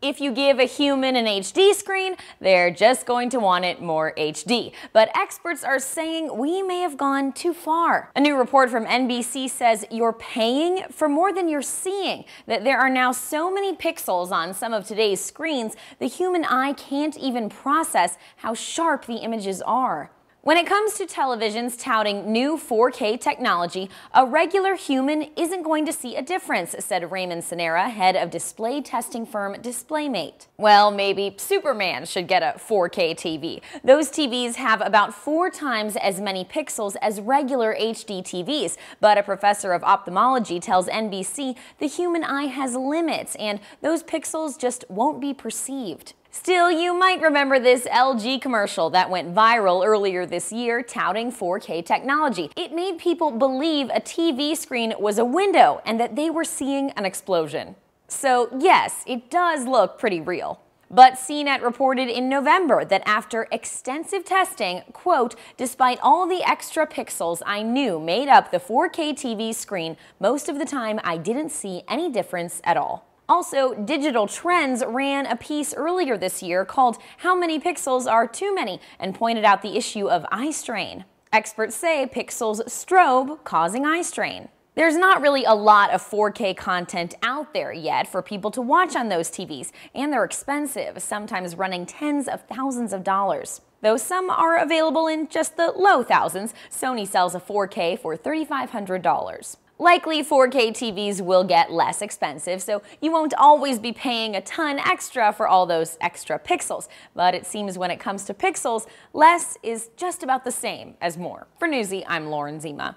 If you give a human an HD screen, they're just going to want it more HD. But experts are saying we may have gone too far. A new report from NBC says you're paying for more than you're seeing, that there are now so many pixels on some of today's screens, the human eye can't even process how sharp the images are. When it comes to televisions touting new 4K technology, a regular human isn't going to see a difference, said Raymond Soneira, head of display testing firm DisplayMate. Well, maybe Superman should get a 4K TV. Those TVs have about four times as many pixels as regular HD TVs, but a professor of ophthalmology tells NBC the human eye has limits and those pixels just won't be perceived. Still, you might remember this LG commercial that went viral earlier this year touting 4K technology. It made people believe a TV screen was a window and that they were seeing an explosion. So yes, it does look pretty real. But CNET reported in November that after extensive testing, quote, despite all the extra pixels I knew made up the 4K TV screen, most of the time I didn't see any difference at all. Also, Digital Trends ran a piece earlier this year called How Many Pixels Are Too Many and pointed out the issue of eye strain. Experts say pixels strobe causing eye strain. There's not really a lot of 4K content out there yet for people to watch on those TVs, and they're expensive, sometimes running tens of thousands of dollars. Though some are available in just the low thousands, Sony sells a 4K for $3,500. Likely 4K TVs will get less expensive, so you won't always be paying a ton extra for all those extra pixels. But it seems when it comes to pixels, less is just about the same as more. For Newsy, I'm Lauren Zima.